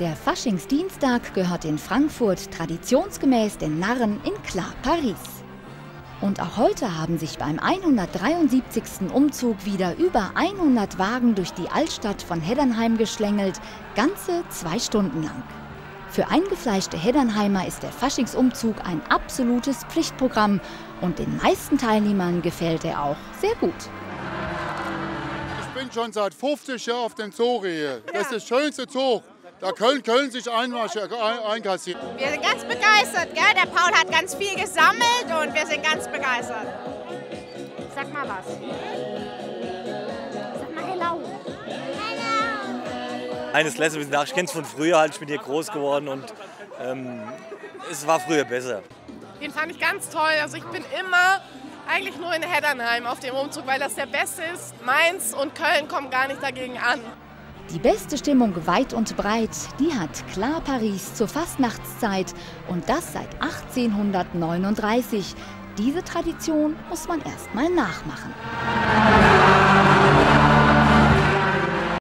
Der Faschingsdienstag gehört in Frankfurt traditionsgemäß den Narren in Klar Paris. Und auch heute haben sich beim 173. Umzug wieder über 100 Wagen durch die Altstadt von Heddernheim geschlängelt, ganze zwei Stunden lang. Für eingefleischte Heddernheimer ist der Faschingsumzug ein absolutes Pflichtprogramm und den meisten Teilnehmern gefällt er auch sehr gut. Ich bin schon seit 50 Jahren auf dem Zug hier. Das ist der schönste Zug. Da Köln, Köln sich einkassiert. Wir sind ganz begeistert. Gell? Der Paul hat ganz viel gesammelt und wir sind ganz begeistert. Sag mal was. Sag mal hello. Eines lässt mich nach. Ich kenne es von früher, halt, ich bin hier groß geworden und ähm, es war früher besser. Den fand ich ganz toll. Also ich bin immer eigentlich nur in Heddernheim auf dem Umzug, weil das der beste ist. Mainz und Köln kommen gar nicht dagegen an. Die beste Stimmung weit und breit, die hat Klar Paris zur Fastnachtszeit und das seit 1839. Diese Tradition muss man erst mal nachmachen.